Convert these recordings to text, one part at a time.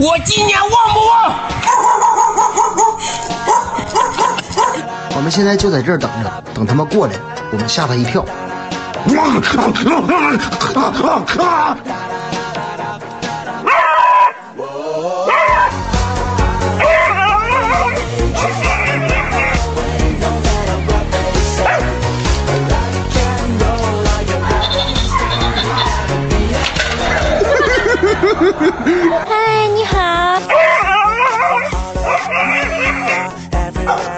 我今年旺不旺？我们现在就在这儿等着，等他们过来，我们吓他一跳。嗨，你好。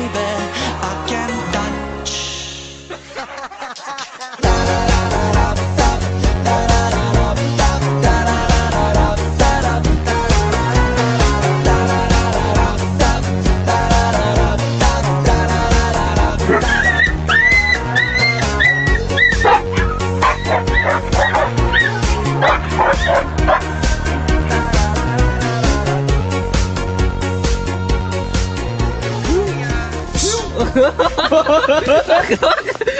哈哈哈哈哈哈！